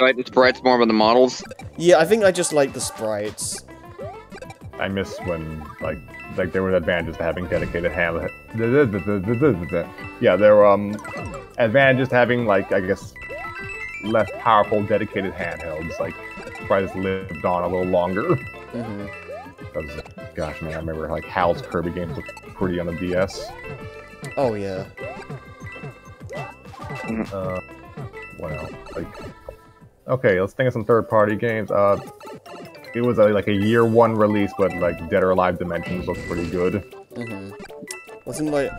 You like the sprites more than the models? Yeah, I think I just like the sprites. I miss when like like there were advantages to having dedicated hand. Yeah, there were um advantages to having like I guess less powerful dedicated handhelds. Like sprites lived on a little longer. hmm Because, gosh, man, I remember like Hal's Kirby games looked pretty on the DS. Oh yeah. Uh, what else? Like, okay, let's think of some third-party games. Uh, it was a, like a year one release, but like Dead or Alive Dimensions looked pretty good. hmm Wasn't like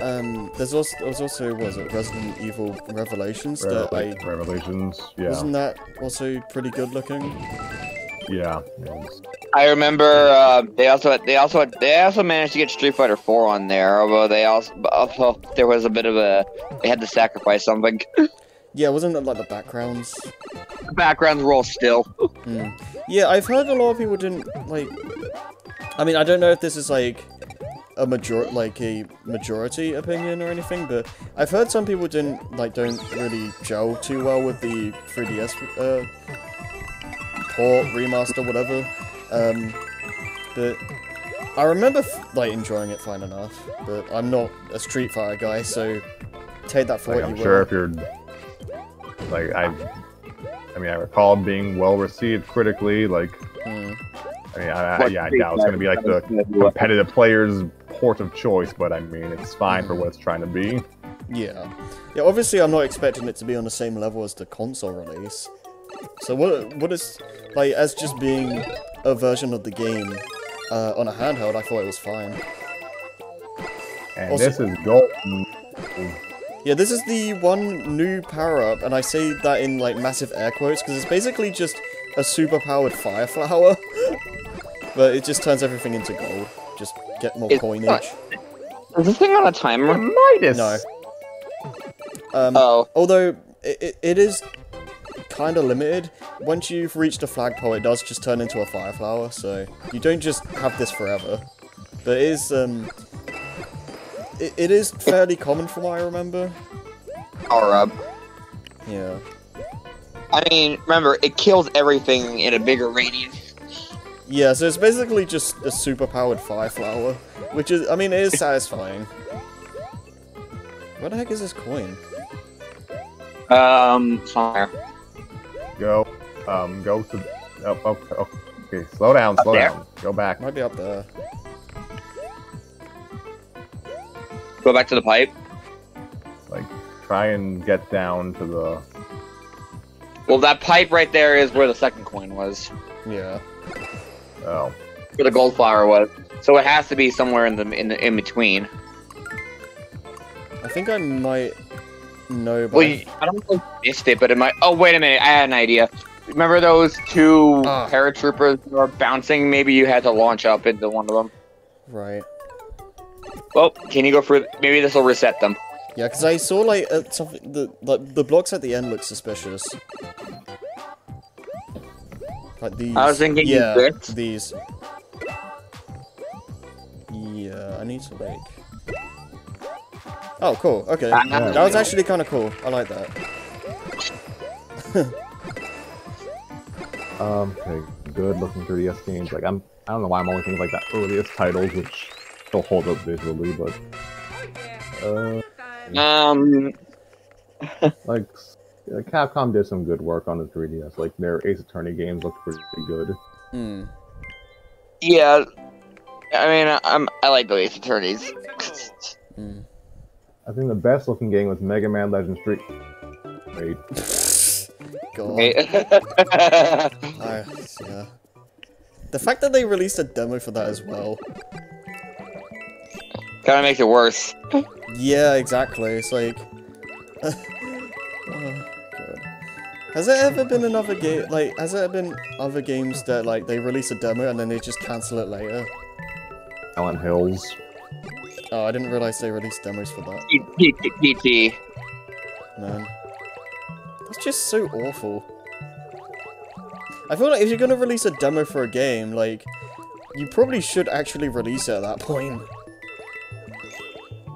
um. There's also there was also was it Resident Evil Revelations that I Revelations, yeah, wasn't that also pretty good looking? yeah. I remember uh, they also they also they also managed to get Street Fighter 4 on there, although they also, although there was a bit of a they had to sacrifice something. Yeah, wasn't that like the backgrounds? The backgrounds were all still. Hmm. Yeah, I've heard a lot of people didn't like. I mean, I don't know if this is like a major like a majority opinion or anything, but I've heard some people didn't like don't really gel too well with the 3DS uh, port remaster whatever. Um, but I remember like enjoying it fine enough. But I'm not a Street Fighter guy, so take that for Like, what I'm you sure will. if you're like I, I mean, I recall being well received critically. Like, Hmm. I mean, I, I, yeah, I doubt it's gonna be like the competitive player's port of choice, but I mean, it's fine for what it's trying to be. Yeah. Yeah, obviously I'm not expecting it to be on the same level as the console release. So what what is like as just being a version of the game uh, on a handheld, I thought it was fine. And Also- this is gold. Yeah, this is the one new power up, and I say that in like massive air quotes because it's basically just a super powered fire flower, but it just turns everything into gold. Just get more It's coinage. Is this thing on a timer? Midas. No. Um, Oh, Although it, it, it is kind of limited. Once you've reached a flagpole, it does just turn into a fire flower, so you don't just have this forever. But it is um, it, it is fairly common from what I remember. power up. Yeah. I mean, remember, it kills everything in a bigger radius. Yeah, so it's basically just a super powered fire flower, which is, I mean, it is satisfying. Where the heck is this coin? Um, somewhere. Go. Um. Go to. Oh, oh, oh, okay. Slow down. Up Slow there? down. Go back. Might be up there. Go back to the pipe. Like, try and get down to the. Well, that pipe right there is where the second coin was, Yeah. Oh. where the gold flower was. So it has to be somewhere in the in the in between. I think I might know. But Well, you, I don't know if missed it, but it might. Oh, wait a minute! I had an idea. Remember those two Ah. paratroopers who were bouncing? Maybe you had to launch up into one of them. right. Well, can you go for? Maybe this will reset them. Yeah, because I saw like uh, something. The like the blocks at the end look suspicious. Like these. I was thinking Yeah, these. Yeah, I need to like. Oh, cool. Okay, Ah, that was actually kind of cool. I like that. Um. Okay. Good looking 3DS games. Like, I'm. I don't know why I'm only thinking like the earliest titles, which still hold up visually, but. Uh. Um, Like. Capcom did some good work on the 3DS. Like their Ace Attorney games looked pretty good. Hmm. yeah. I mean, I'm I like the Ace Attorneys. hmm. I think the best looking game was Mega Man Legends 3. Wait. God. Okay. I, yeah. The fact that they released a demo for that as well. Kind of makes it worse. Yeah, exactly. It's like. oh, God. Has there ever been another game? Like, has there been other games that like they release a demo and then they just cancel it later? Silent Hills. Oh, I didn't realize they released demos for that. P- P- PT. Man, that's just so awful. I feel like if you're gonna release a demo for a game, like, you probably should actually release it at that point.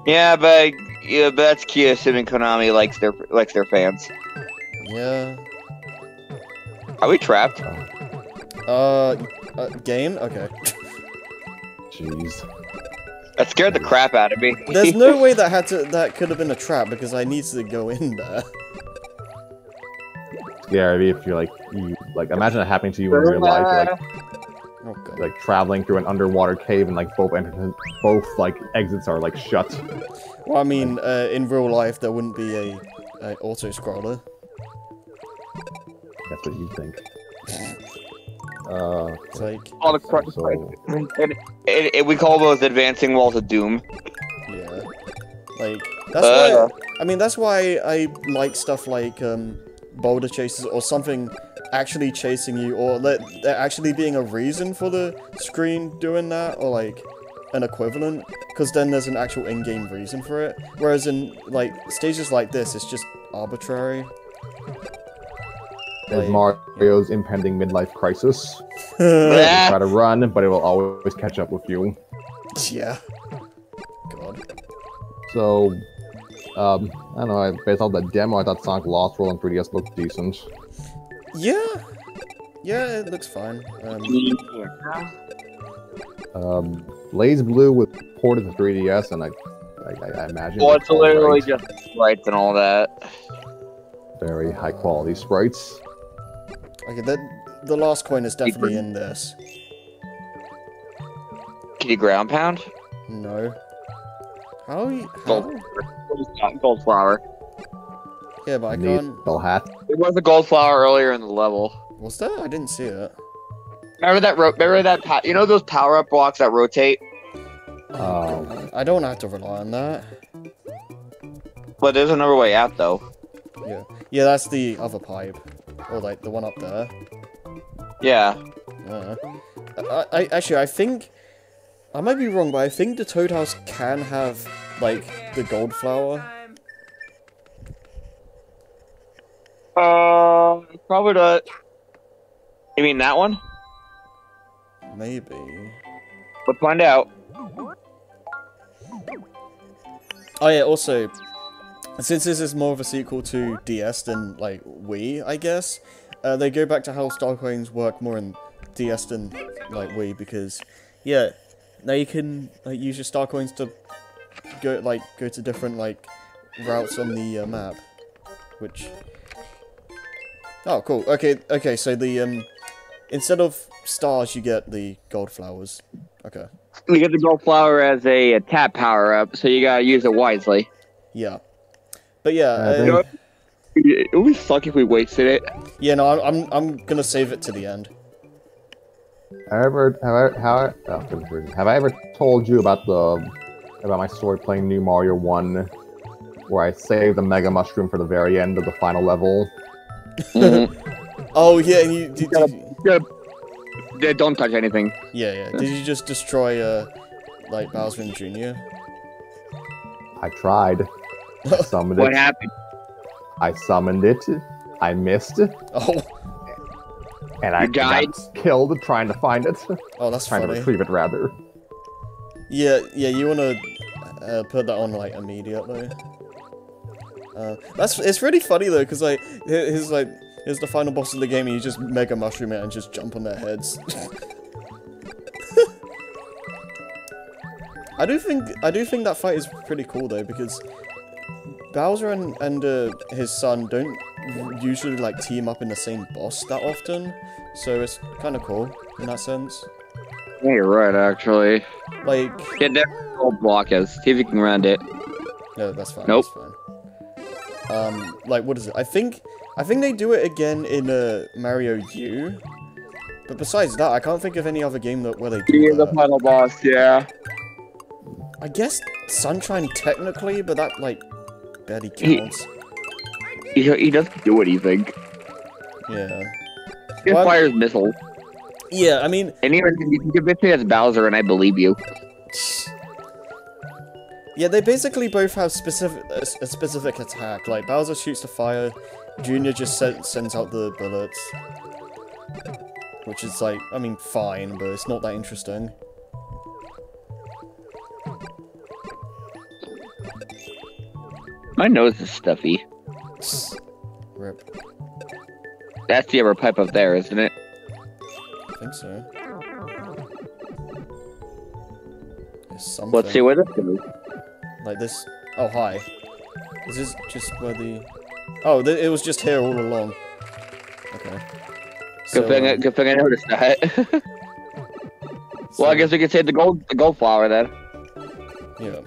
Yeah, but yeah, but that's Kyo assuming Konami likes their likes their fans. Yeah. Are we trapped? Uh, uh game? Okay. Jeez. That scared the crap out of me. There's no way that had to that could have been a trap because I need to go in there. Scary if you're like you like imagine it happening to you in real life, you're, like Oh like traveling through an underwater cave and like both entrances, both like exits are like shut. Well, I mean, uh, in real life there wouldn't be a, a auto scroller. That's what you think. Uh, It's like, All the cr- so and, and- and we call those advancing walls of doom. yeah, like that's Uh. why. I mean, that's why I like stuff like um, boulder chases or something actually chasing you, or there actually being a reason for the screen doing that, or like an equivalent, because then there's an actual in-game reason for it. Whereas in like stages like this, it's just arbitrary. there's like- Mario's impending midlife crisis. Try to run, but it will always catch up with you. yeah. God. So, um, I don't know. I- Based off the demo, I thought Sonic Lost World on 3DS looked decent. Yeah. Yeah, it looks fine. Um, Um, BlazBlue was ported to 3DS, and I, I, I imagine Well, it's it's literally right. just sprites and all that. very high quality sprites. okay, the the last coin is definitely in this. Can you ground pound? No. How? you- Gold. How? Gold flower. Yeah, but I Neat can't. bell hat. It was a gold flower earlier in the level. Was that? I didn't see it. Remember that? Ro- remember that? Pa- you know those power up blocks that rotate? Um, I don't have to rely on that. But there's another way out though. Yeah. Yeah, that's the other pipe, or like the one up there. Yeah. Uh, I, I actually I think I might be wrong, but I think the Toad House can have like the gold flower. Uh, probably not. You mean that one? Maybe. Let's find out. Oh yeah, also, since this is more of a sequel to DS than, like, Wii, I guess, uh, they go back to how Star Coins work more in DS than, like, Wii, because, yeah, now you can, like, use your Star Coins to go, like, go to different, like, routes on the uh, map, which... Oh, cool. Okay, okay, so the, um, instead of stars, you get the gold flowers. Okay. You get the gold flower as a, a tap power up, so you gotta use it wisely. Yeah. But yeah, I uh, think- It would suck if we wasted it. Yeah, no, I'm, I'm, I'm gonna save it to the end. However, have I, how, oh, have I ever told you about the about my story playing New Mario One, where I saved the Mega Mushroom for the very end of the final level? Oh yeah, and you did, gotta- did- Yeah, don't touch anything. yeah, yeah. Did you just destroy uh, like Bowser and Jr.? I tried. I summoned What it. happened? I summoned it. I missed, it. Oh, and I You died? got killed trying to find it. oh, that's trying to retrieve it, rather. Yeah, yeah. You wanna uh, put that on like immediately. Uh, that's it's really funny though, cause like his like here's the final boss of the game, and you just mega mushroom it and just jump on their heads. I do think I do think that fight is pretty cool though because Bowser and and uh, his son don't usually like team up in the same boss that often, so it's kind of cool in that sense. Yeah, you're right, actually. Like, Get that block is. See if you can rend it. no, that's fine. Nope. That's fine. Um, like what is it? I think I think they do it again in uh, Mario U. But besides that, I can't think of any other game that where they do the final boss, yeah. I guess Sunshine technically, but that like barely He- counts. He, he doesn't do anything. Yeah. He Well, fires missiles. Yeah, I mean, And even you can convince me as Bowser, and I believe you. Yeah, they basically both have specific a, a specific attack. Like Bowser shoots the fire, Junior just sen- sends out the bullets, which is like, I mean, fine, but it's not that interesting. My nose is stuffy. Rip. That's the other pipe up there, isn't it? I think so. Something. Let's see where this goes. Like this. Oh, hi. Is this just where the... Oh, th it was just here all along. Okay. Good thing, I- um, good thing I noticed that. so- well, I guess we could save the gold, the gold flower then. Yeah.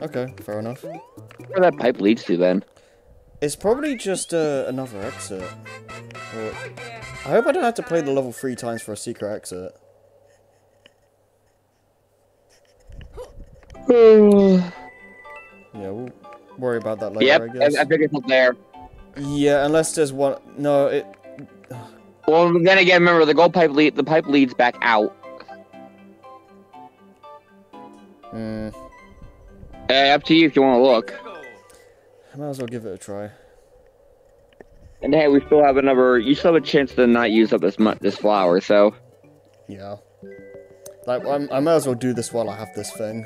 Okay, fair enough. Where that pipe leads to then? It's probably just uh, another exit. Or... I hope I don't have to play the level three times for a secret exit. Yeah, we'll worry about that later, yep, I I, guess. I think it's up there. Yeah, unless there's one... No, it... Well, then again, remember the gold pipe lead, the pipe leads back out. Hmm. Uh, up to you if you want to look. I might as well give it a try. And hey, we still have another. You still have a chance to not use up this much this flower. So Yeah. Like, I'm, I might as well do this while I have this thing.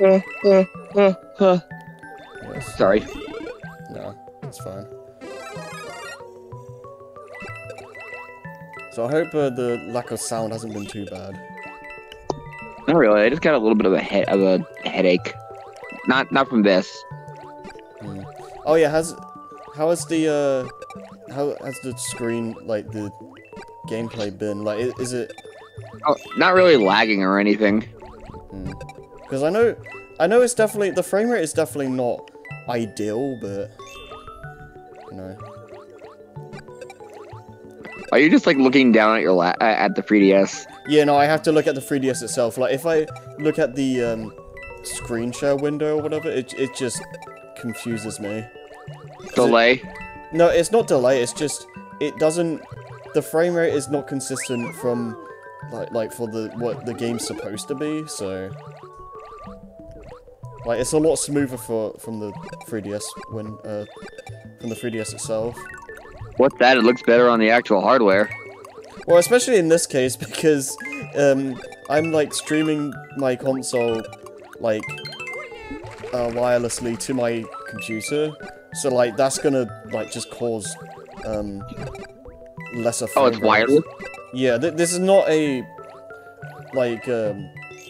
Yes. sorry. No, it's fine. So I hope uh, the lack of sound hasn't been too bad. Not really. I just got a little bit of a head of a headache. Not not from this. Hmm. Oh yeah, has how has the uh how has the screen like the gameplay been? Like, is it? Oh, not really lagging or anything. Because I know, I know it's definitely the frame rate is definitely not ideal, but you know, Are you just like looking down at your la- at the 3ds? yeah, no, I have to look at the 3ds itself. Like, if I look at the um, screen share window or whatever, it it just confuses me. 'Cause it- Delay. No, it's not delay. It's just it doesn't. The frame rate is not consistent from like like for the what the game's supposed to be. So like it's a lot smoother for from the 3ds when uh from the 3ds itself. What's that? It looks better on the actual hardware. Well, especially in this case because um I'm like streaming my console like uh, wirelessly to my computer. So like that's gonna like just cause um lesser. Oh, it's wireless. Yeah, th this is not a like um,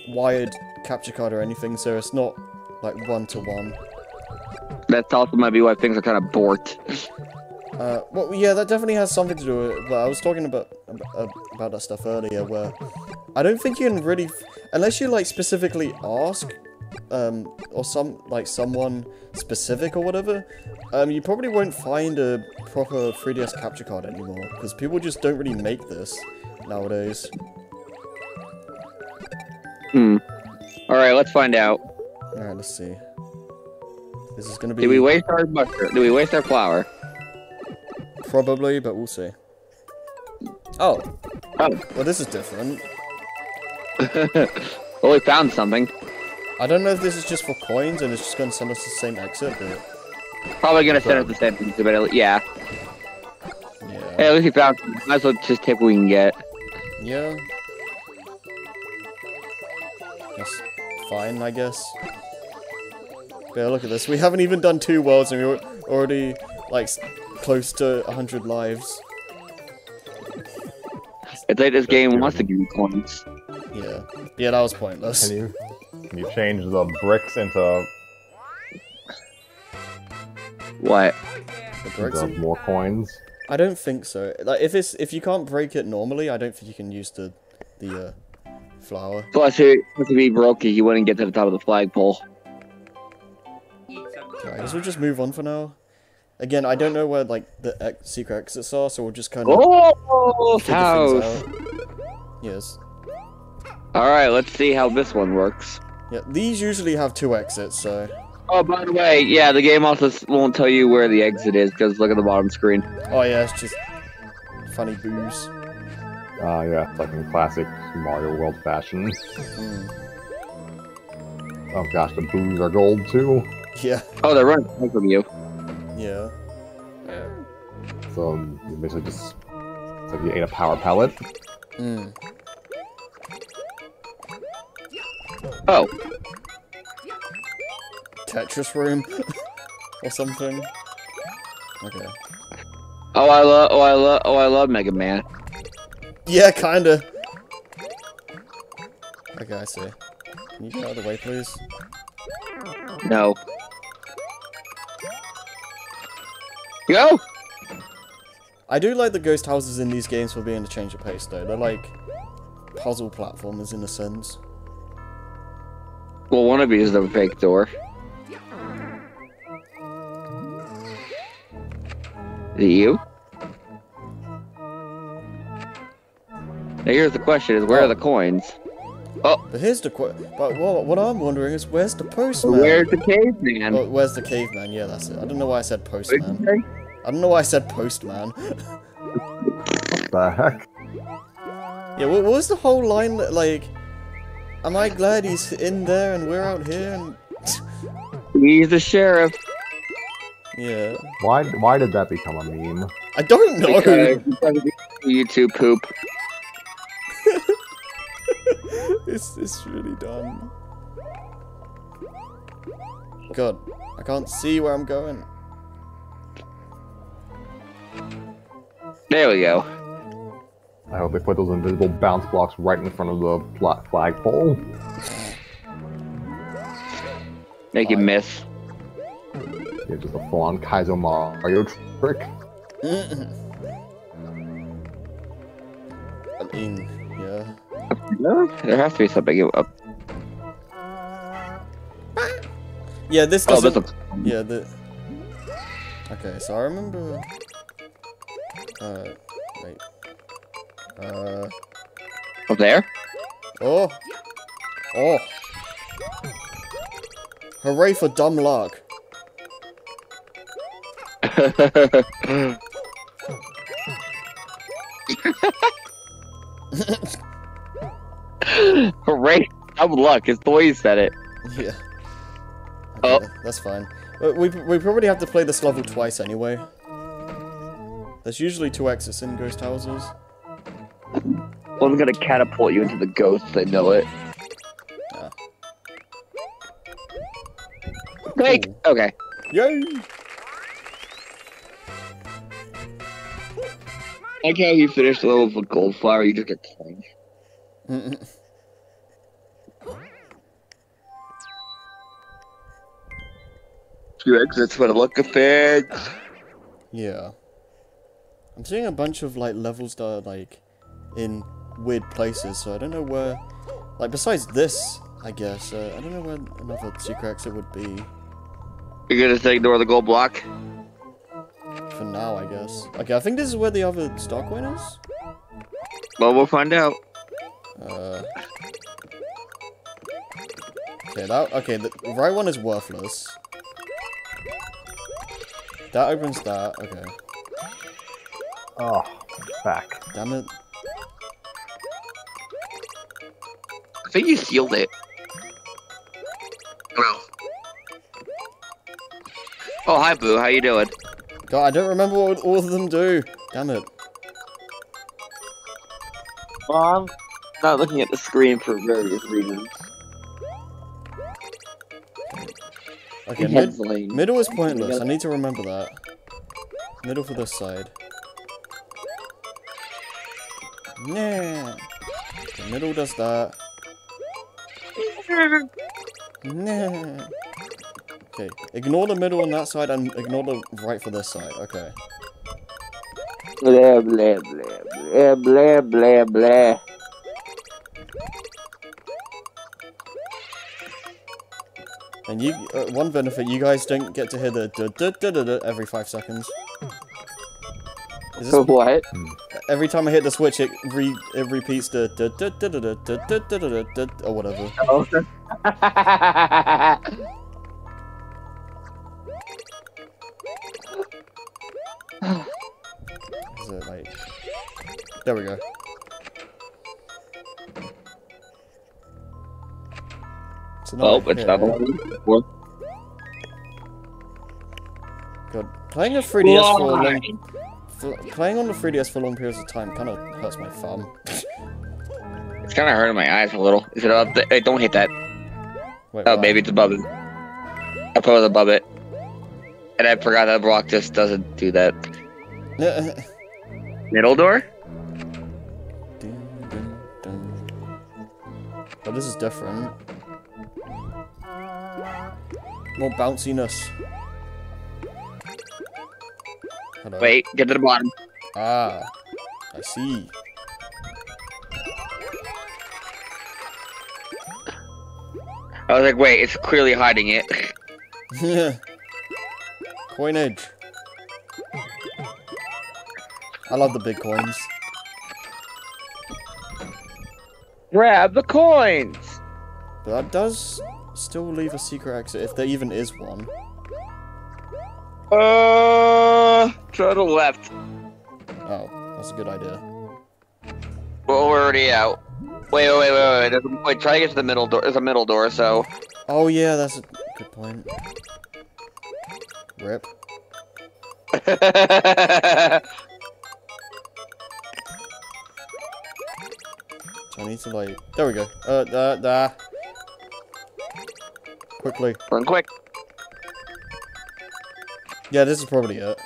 wired capture card or anything, so it's not like one to one. That's also might be why things are kind of borked. Uh, well, yeah, that definitely has something to do with it. But I was talking about about, about that stuff earlier, where I don't think you can really, f- unless you like specifically ask, um, or some like someone specific or whatever, um, you probably won't find a proper 3DS capture card anymore because people just don't really make this nowadays. Hmm. All right, let's find out. All right, let's see. This is gonna be Did we waste our mushroom? Did we waste our flower? probably, but we'll see. Oh, Oh, well, this is different. well, we found something. I don't know if this is just for coins and it's just gonna send us the same exit, but Probably gonna send us the same thing, but yeah. yeah. Hey, at least we found. Might as well just take what we can get. Yeah. That's fine, I guess. But yeah, look at this. We haven't even done two worlds and we're already, like, close to 100 lives. It's like this game wants to give you coins. Yeah. Yeah, that was pointless. Can you can you change the bricks into, What? The bricks into more coins? I don't think so. Like, if it's if you can't break it normally, I don't think you can use the the uh, flower. Plus, if plus if he broke it, he wouldn't get to the top of the flagpole. Okay, I guess we'll just move on for now. Again, I don't know where like the ex secret exits are, so we'll just kind of Oh, figure house. things out. Yes. All right, let's see how this one works. Yeah, these usually have two exits, so Oh, by the way, yeah, the game also won't tell you where the exit is because look at the bottom screen. oh yeah, it's just funny Boos. Ah, yeah, it's like in classic Mario World fashion. Mm. Oh gosh, the Boos are gold too. Yeah, Oh, they're running away from you. yeah. So you basically just it's like you ate a power pellet. Mm. Oh, Tetris room. or something. Okay. Oh, I love. Oh, I love. Oh, I love Mega Man. Yeah, kinda. Okay, I see. Can you get out of the way, please? No. Go. I do like the ghost houses in these games for being a change of pace, though. They're like puzzle platformers in a sense. Well, one of these is a fake door. Is it you? Now here's the question: Is where are oh. the coins? Oh. But here's the qu- But what, what I'm wondering is, where's the postman? Where's the caveman? Oh, where's the caveman? Yeah, that's it. I don't know why I said What did you postman. Say? I don't know why I said postman. What the heck? yeah, what, what was the whole line that, like? Am I glad he's in there and we're out here? And He's the sheriff. yeah, Why why did that become a meme? I don't know. Because because YouTube poop. it's it's really dumb. God, I can't see where I'm going. There we go. I hope they put those invisible bounce blocks right in front of the fla- flagpole. Make you Fine. miss. Yeah, just a full-on Kaizo Mario trick. I mean, yeah. There has to be something. Up. Yeah, this Oh, doesn't. that's a. Yeah, the. Okay, so I remember. Uh, wait. Uh, Up there? oh, oh. Hooray for dumb luck. Hooray! I'm luck. It's the way you said it. Yeah. Oh. That's fine. We we probably have to play this level twice anyway. There's usually two exits in ghost houses. Well, I'm gonna catapult you into the ghosts. I know it. Ah. Fake. Okay. Yay! Like how you finish the level with gold flower, you just get coins. Two exits for the look of it. yeah. I'm seeing a bunch of like levels that are like in weird places, so I don't know where. Like besides this, I guess uh, I don't know where another secret exit would be. You're gonna say ignore the gold block? For now, I guess. Okay, I think this is where the other star coin is. Well, we'll find out. Uh. Okay, that okay. The right one is worthless. That opens that. Okay. Oh, back. Damn it. I think you sealed it. Well. Oh, hi, Boo. How you doing? God, I don't remember what all of them do. Damn it. Well, I'm not looking at the screen for various reasons. Okay, mid middle is pointless. I need to remember that. Middle for this side. Nah. Okay, middle does that. Nah. Okay, ignore the middle on that side and ignore the right for this side. Okay. Blah, blah, blah, blah, blah, blah, blah. And you, uh, one benefit, you guys don't get to hear the da da da da da every five seconds. Is this, What? every time I hit the switch, it re it repeats the or whatever. Is it like? There we go. It's oh, it's that one. God, playing a 3DS for a playing on the 3DS for long periods of time kind of hurts my thumb. It's kind of hurting my eyes a little. Is it up there? Hey, don't hit that. Wait, Oh, why? maybe it's above it. I thought it above it. And I forgot that block just doesn't do that. Middle door? But this is different. More bounciness. Hello. Wait, get to the bottom. Ah, I see. I was like, wait, it's clearly hiding it. Coinage. I love the big coins. Grab the coins! But that does still leave a secret exit, if there even is one. Uh, to the left. Oh, that's a good idea. Well, we're already out. Wait, wait, wait, wait, wait. A- Wait, try to get to the middle door. There's a middle door, so. Oh yeah, that's a good point. Rip. I need to like, there we go. Uh, da, da. Quickly. Run quick. Yeah, this is probably it.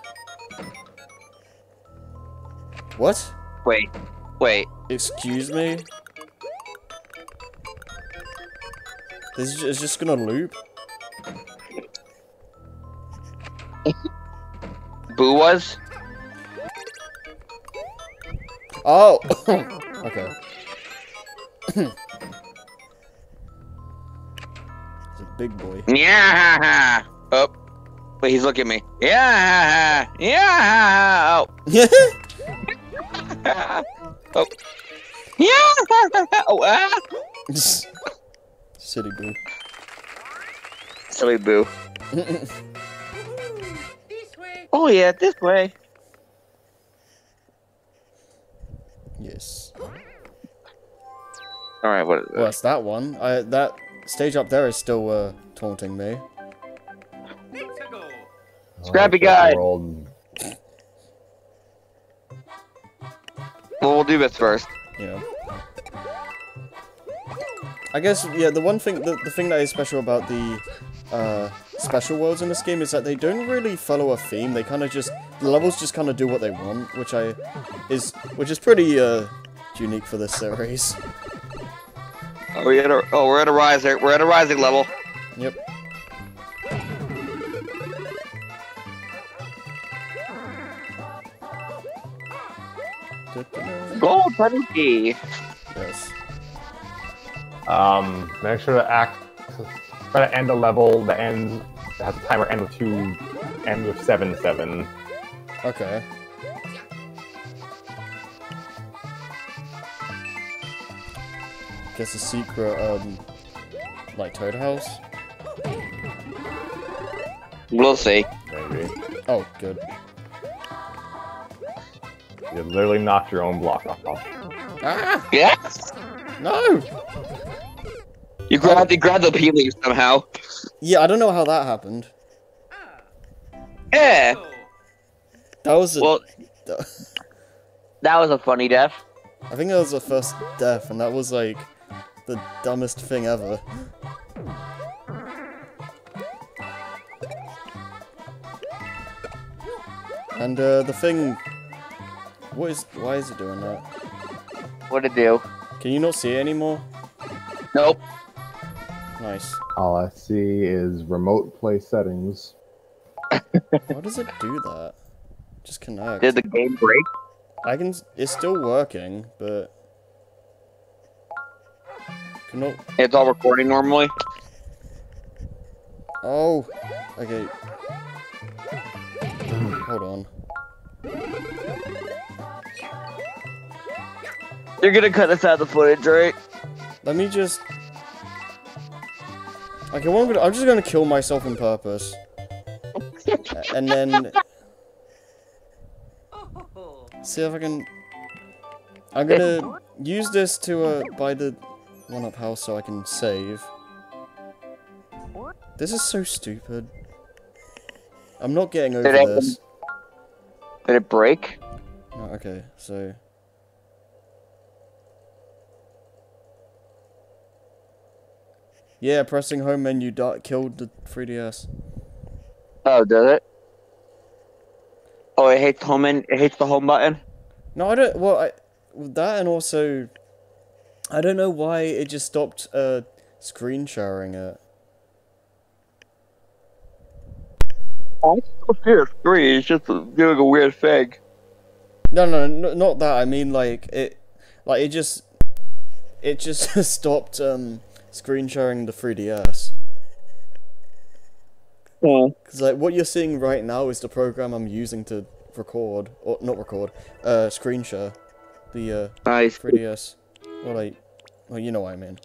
What? Wait, wait. Excuse me? This is ju- just gonna loop? Boo was? Oh! okay. It's a big boy. Yeah. Oh. Wait, he's looking at me. Yeah. Yeah. Oh. oh. Yeah. Oh. Ah. City boo. Silly boo. Oh yeah, this way. yes. All right. What is Well, it? that's that one. I that stage up there is still uh, taunting me. Scrappy Oh, guy. Well, we'll do this first. Yeah. I guess yeah. The one thing, the, the thing that is special about the uh, special worlds in this game is that they don't really follow a theme. They kind of just the levels just kind of do what they want, which I is which is pretty uh, unique for this series. Oh, we're at a, oh, we're at a rising. We're at a rising level. Yep. Gold penalty. Yes. Um, make sure to act. Try to end a level that ends that has a timer end with two, end with seven seven. Okay. Guess a secret, um, like Toad House? We'll see. Maybe Oh, good. You literally knocked your own block off. Ah! Yes. No! You grabbed, you grabbed the peely somehow. Yeah, I don't know how that happened. Yeah. That was a, Well, that was a funny death. I think that was the first death, and that was like the dumbest thing ever. And uh, the thing, what is? Why is it doing that? What'd it do? Can you not see it anymore? Nope. Nice. All I see is remote play settings. Why does it do that? Just connect. Did the game break? I can. It's still working, but cannot. It's all recording normally. Oh. Okay. Hold on. You're gonna cut this out of the footage, right? Let me just. Okay, what I'm gonna. I'm just gonna kill myself on purpose. And then. See if I can. I'm gonna use this to uh, buy the one up house so I can save. This is so stupid. I'm not getting over Did it- this. Did it break? Oh, okay, so. Yeah, pressing home menu dot killed the 3DS. Oh, does it? Oh, it hates home and it hates the home button. No, I don't. Well, I that and also, I don't know why it just stopped uh screen sharing it. It's still screen. It's just doing a weird thing. No, no, no, not that. I mean, like it, like it just, it just stopped um screen sharing the 3ds. Oh. Because like what you're seeing right now is the program I'm using to record or not record, uh, screen share the uh Nice. 3ds. Or like, well, you know what I mean.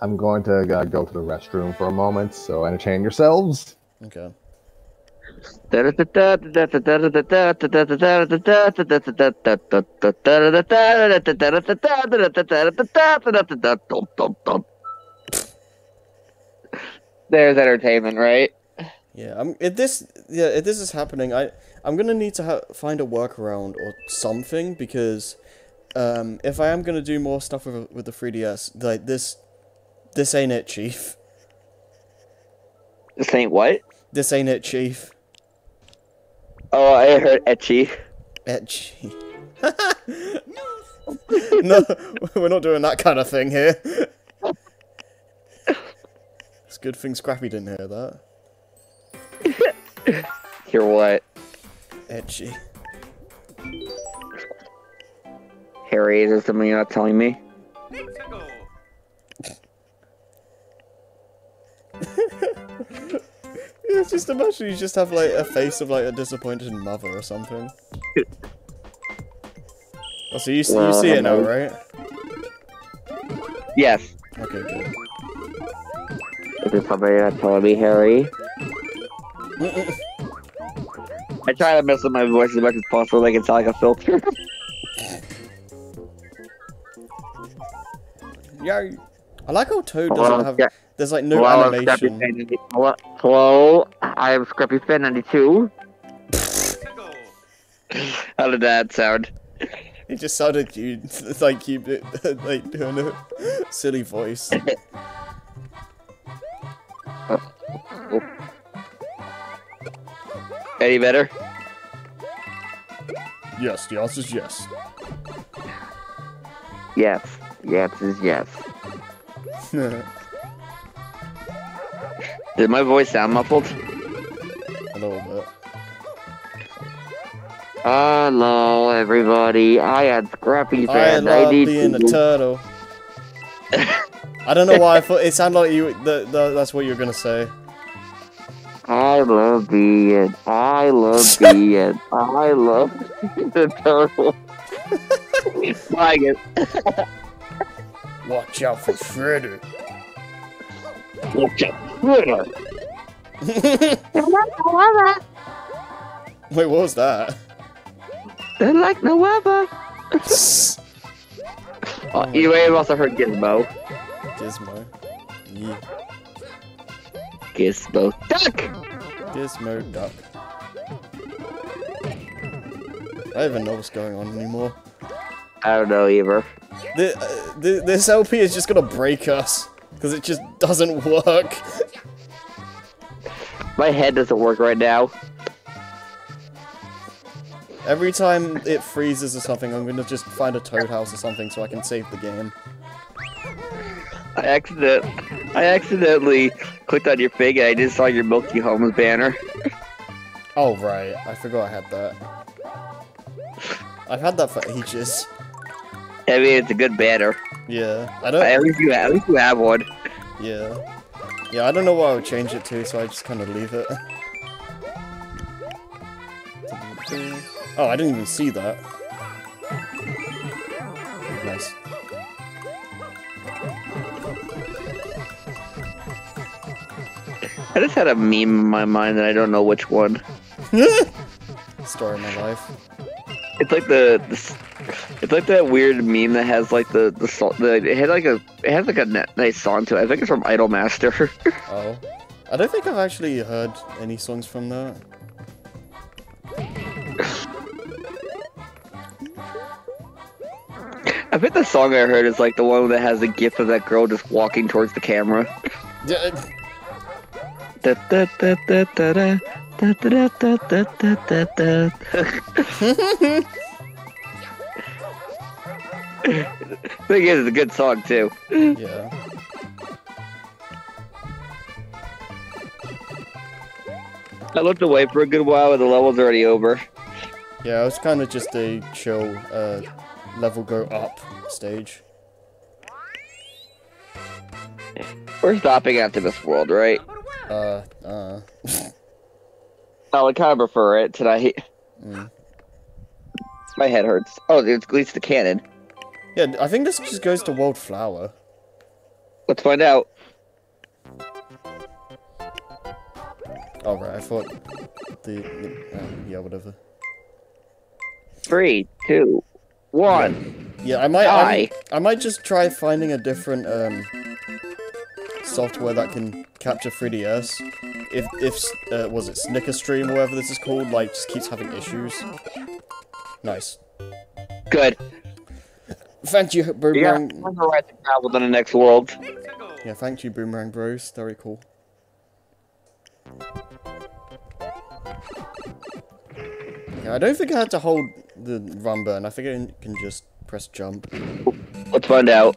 I'm going to uh, go to the restroom for a moment, so entertain yourselves. Okay. There's entertainment, right? Yeah, I'm. If this, yeah, if this is happening, I, I'm gonna need to ha- find a workaround or something because, um, if I am gonna do more stuff with with the 3ds, like this, this ain't it, chief. This ain't what? This ain't it, chief. Oh, I heard etchy. Etchy. no, we're not doing that kind of thing here. It's a good thing Scrappy didn't hear that. Hear what? Etchy. Harry, is there something you're not telling me? Yeah, just imagine you just have like a face of like a disappointed mother or something. Oh, so you, s- you see it now, right? Yes. Okay, good. Is there something you're not telling me, Harry? I try to mess with my voice as much as possible, like it sound like a filter. Yeah. I like how Toad doesn't have. yeah. There's like no Hello, animation. Fan 90 Hello, hello, I am Scrappy Fan 92. How did that sound? It just sounded cute, like you did- like doing a silly voice. Any better? yes, the answer is yes. Yes. Yes is yes. Did er my voice sound muffled? A little bit. Hello, everybody. I am Scrappy I love 92. being a turtle. I don't know why I thought it sounded like you. The, the, that's what you were gonna say. I love being, I love being, I love the turtle. like it. Watch out for Shredder. Watch out, Twitter. Wait, what was that? They're like no other. Oh, you may have also heard Gizmo. Gizmo. Yeah. Gizmo Duck! Gizmoduck. I don't even know what's going on anymore. I don't know either. The, uh, the, this LP is just gonna break us. Because it just doesn't work. My head doesn't work right now. Every time it freezes or something, I'm gonna just find a Toad House or something so I can save the game. I accident, I accidentally clicked on your thing and I just saw your Milky Holmes banner. Oh, right. I forgot I had that. I've had that for ages. I mean, it's a good banner. Yeah. I don't... At least you, at least you have one. Yeah. Yeah, I don't know what I would change it to, so I just kind of leave it. Oh, I didn't even see that. Nice. I just had a meme in my mind and I don't know which one. Story of my life. It's like the, the it's like that weird meme that has like the the, the it had like a it has like a net, nice song to it. I think it's from Idolmaster. Oh. I don't think I've actually heard any songs from that. I bet the song I heard is like the one that has the gif of that girl just walking towards the camera. Yeah, da, da, da, da, da, Da, da, da, da, da, da, da. Thing is, it's a good song too. Yeah. I looked away for a good while, and the level's already over. Yeah, it was kind of just a chill uh, level go up stage. We're stopping after this world, right? Uh, uh. I would kind of prefer it tonight. Mm. My head hurts. Oh, it's at least the cannon. Yeah, I think this just goes to World Flower. Let's find out. Oh, right, I thought the... the uh, yeah, whatever. Three, two, one. Yeah, I might... I, I might just try finding a different, um... Software that can capture 3DS. If, if, uh, was it Snickerstream or whatever this is called, like, just keeps having issues. Nice. Good. Thank you, Yeah, Boomerang. I'm gonna ride the travel to the next world. Yeah, thank you, Boomerang Bros. Very cool. Yeah, I don't think I had to hold the run button. I think I can just press jump. Let's find out.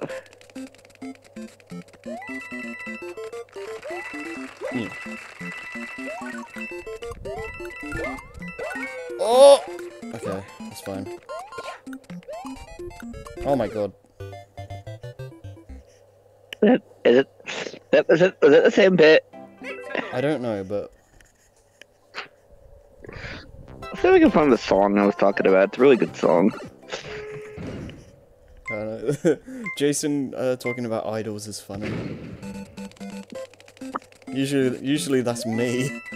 Hmm. Oh! Okay, that's fine. Oh my god. Is it? That was it. Was it the same bit? I don't know, but I think we can find the song I was talking about. It's a really good song. I. Jason uh, talking about idols is funny. Usually, usually that's me.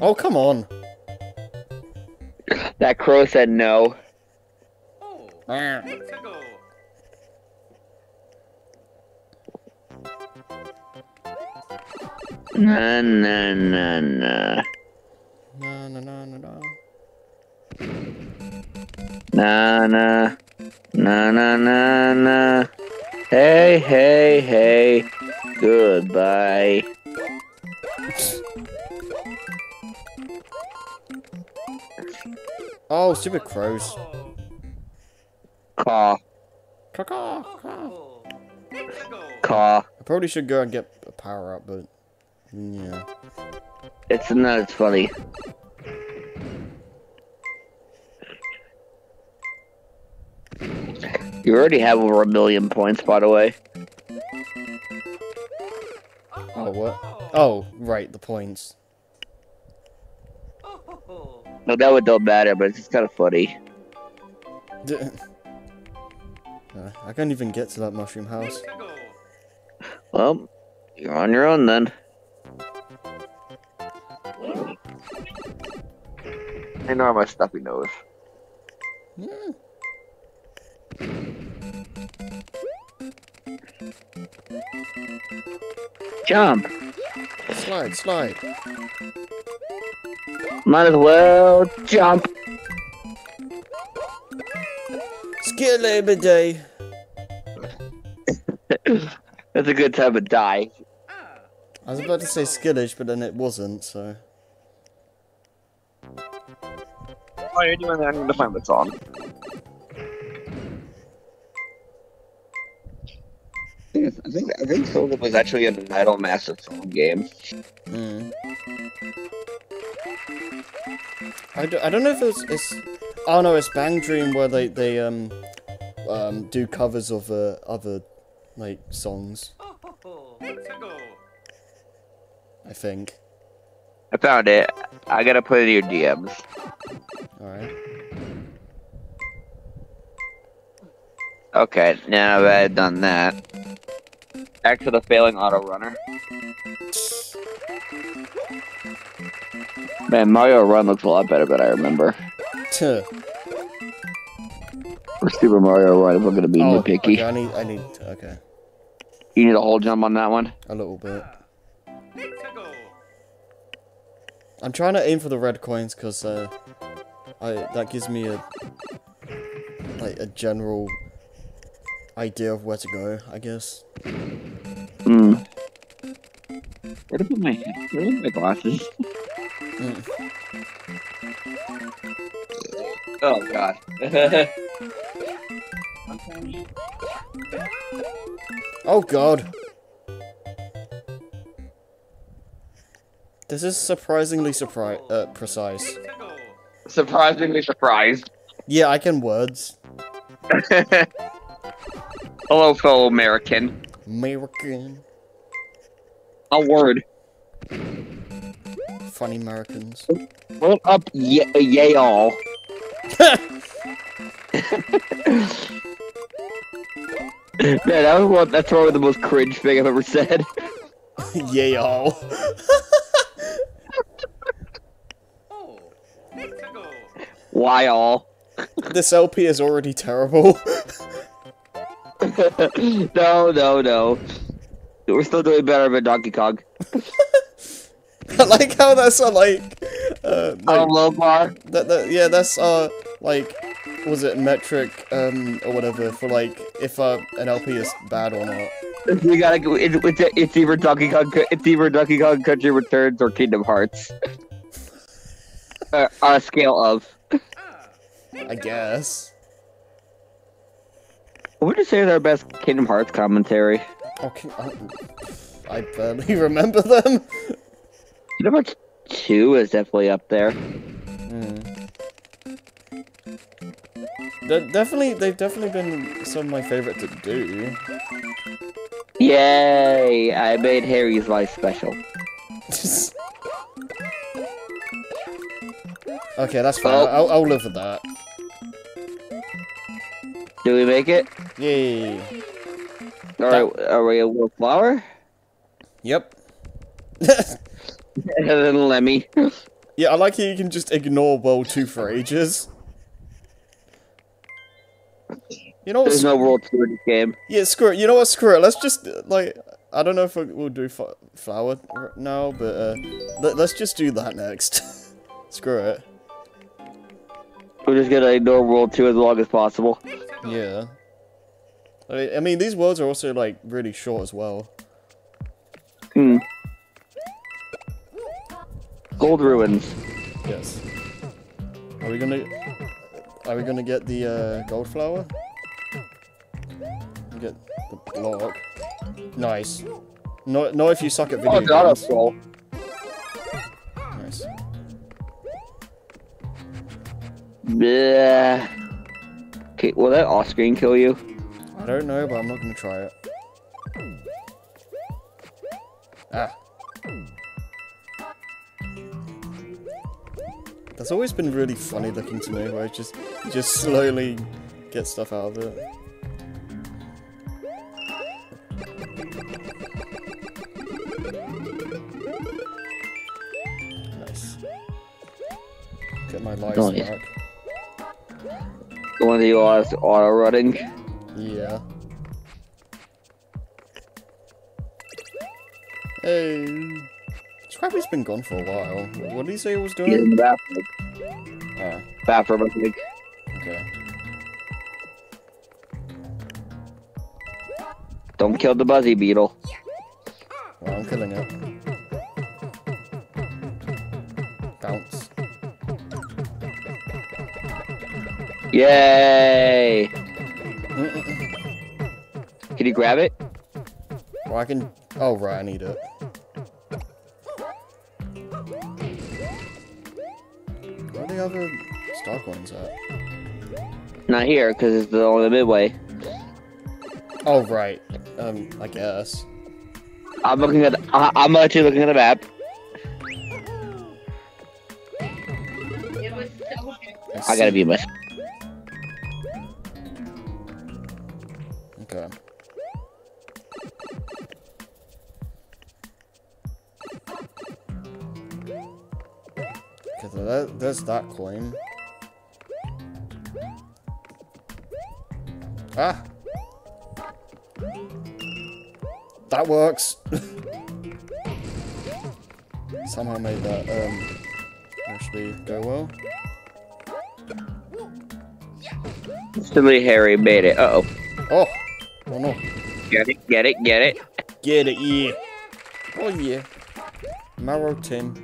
Oh, come on. That crow said no. Oh, na na na na. Na na na na na. Na na. Na na na na. Hey, hey, hey. Goodbye. Oh, stupid crows. Caw. Caw, caw. Caw. I probably should go and get a power up, but yeah. It's not as funny. You already have over a million points, by the way. Oh, what? Oh, right, the points. No, that would don't matter, but it's just kind of funny. Uh, I can't even get to that mushroom house. Well, you're on your own then. I know my stuffy nose. Hmm. Jump. Slide, slide. Might as well jump. Skill Labor Day. That's a good time to die. I was about to say skillish, but then it wasn't, so. While you're doing that, I'm gonna find the song. I think I think Soldier was actually an Idol Master Song game. Hmm. I, do, I don't know if it's, it's oh no it's Bang Dream where they they um um do covers of uh, other like songs I think I found it. I gotta put it in your DMs. all right Okay, now that I've done that, back to the failing auto runner. Man, Mario Run looks a lot better than I remember. Tuh. Or Super Mario Run, if we're gonna be oh, nitpicky. okay, I need I need okay You need a whole jump on that one. a little bit I'm trying to aim for the red coins because uh I that gives me a like a general idea of where to go I guess Hmm. Where to put my where are my glasses? Mm. Oh god. Oh god. This is surprisingly surpri uh, precise. Surprisingly surprised. Yeah, I can words. Hello, fellow American. American. A word. Funny Americans. What up, ye- Yale? Man, that was one, that's probably the most cringe thing I've ever said. yeah, y'all. Oh, Why all? this LP is already terrible. No, no, no. We're still doing better than Donkey Kong. I like how that's a like, uh, like Oh, low bar. that, that, yeah, that's uh, like, was it metric, um, or whatever for like if uh, an LP is bad or not. We gotta go. It, it's, it's either Donkey Kong. It's either Donkey Kong Country Returns or Kingdom Hearts. uh, on a scale of. I guess. What would you say is our best Kingdom Hearts commentary? Okay, I, I barely remember them. Kingdom Hearts Two is definitely up there. Mm. They're definitely, they've definitely been some of my favorite to do. Yay! I made Harry's life special. okay, that's fine. Oh. I'll, I'll live with that. Do we make it? Yay. Alright, are we a little flower? Yep. and then Lemmy. yeah, I like how you can just ignore World 2 for ages. You know what? There's no World 2 in this game. Yeah, screw it. You know what? Screw it. Let's just, like, I don't know if we'll do flower now, but uh, let, let's just do that next. screw it. We're just gonna ignore World 2 as long as possible. Yeah. I mean, I mean, these worlds are also, like, really short as well. Hmm. Gold Ruins. Yes. Are we gonna... Are we gonna get the, uh, gold flower? Get the block. Nice. No, no if you suck at video Oh, God, a games. scroll. Nice. Bleh. Okay, will that off screen kill you? I don't know, but I'm not gonna try it. Ah. That's always been really funny looking to me, where I just just slowly get stuff out of it. Nice. Get my Nice. back. The one that you all auto Scrappy's been gone for a while. What did he say he was He's in doing? the bathroom. Ah, Bathroom, I think. okay. Don't kill the Buzzy Beetle. Well, I'm killing it. Bounce. Yay! Can you grab it? Well, I can... Oh, right, I need it. Where are the other star at? Not here, because it's the only midway. Oh, right. Um, I guess. I'm looking at. I, I'm actually looking at the map. I gotta be my. Okay. So that, there's that coin. Ah! That works! Somehow made that, um, actually go well. Silly Harry made it. Uh oh. Oh! Oh no. Get it, get it, get it. Get it, yeah. Oh yeah. Marrow tin.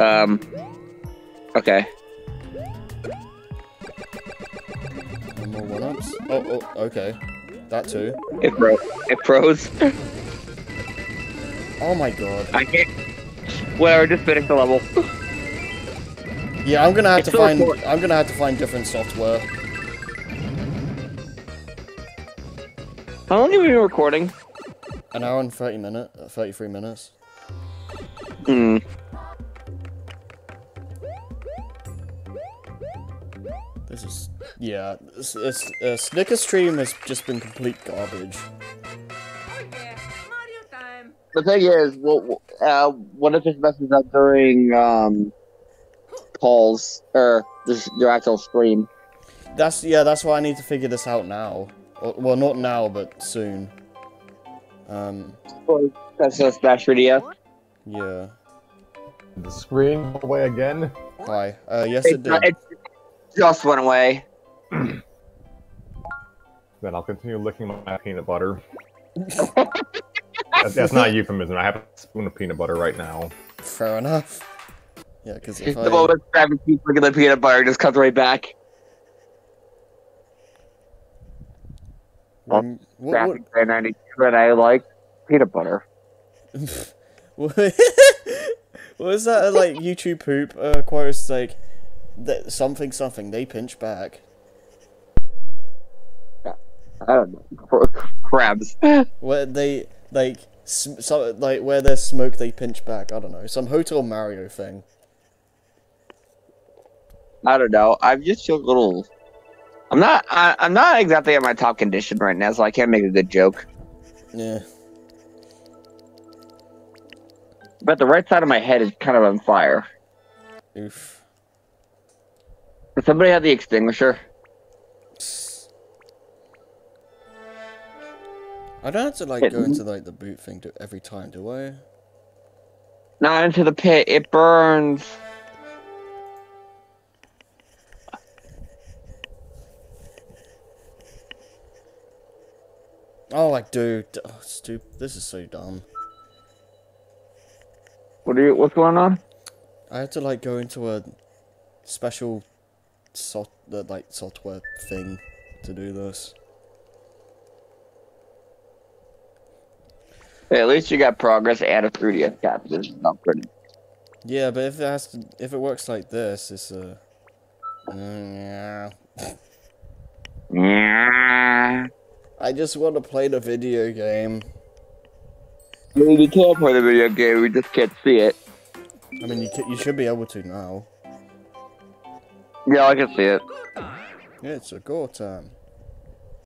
Um. Okay. No more one-ups. Oh, oh, okay. That too. It froze. It froze. Oh my god. I can't. Whatever. Just finish the level. Yeah, I'm gonna have It's to find. recording. I'm gonna have to find different software. How long have we been recording? An hour and thirty minute, uh, thirty-three minutes. Hmm. This is yeah. It's, it's uh, Snickerstream has just been complete garbage. Oh yeah, Mario time. The thing is, what uh, what if it messes up during um calls or this your actual stream? That's yeah. That's why I need to figure this out now. Well, not now, but soon. Um. That's a Smash 3DS. Yeah. The screen away again. Hi. Uh. Yes, it It, did. it just went away. Then I'll continue licking my peanut butter. that's, that's not a euphemism. I have a spoon of peanut butter right now. Fair enough. Yeah, because if I The moment Travis keeps looking at the peanut butter, it just comes right back. when, what, Graphic Grand 92, and I like peanut butter. what, what is that like YouTube poop uh, quote? It's like that something something they pinch back. I don't know. Crabs. Where they like so, like where there's smoke they pinch back. I don't know some Hotel Mario thing. I don't know. I'm just feel a little. I'm not. I, I'm not exactly at my top condition right now, so I can't make a good joke. Yeah. But the right side of my head is kind of on fire. Oof. Somebody have the extinguisher? I don't have to like It- go into like the boot thing to every time, do I? Not into the pit. It burns. Oh, like dude, oh, stupid. This is so dumb. What are you? What's going on? I have to like go into a special soft uh, like software thing to do this. Hey, at least you got progress and a 3DS cap. This is not pretty. Yeah, but if it has to, if it works like this, it's uh, yeah. Yeah. I just want to play the video game. I mean, you can't play the video game. We just can't see it. I mean, you you should be able to now. Yeah, I can see it. It's a go time.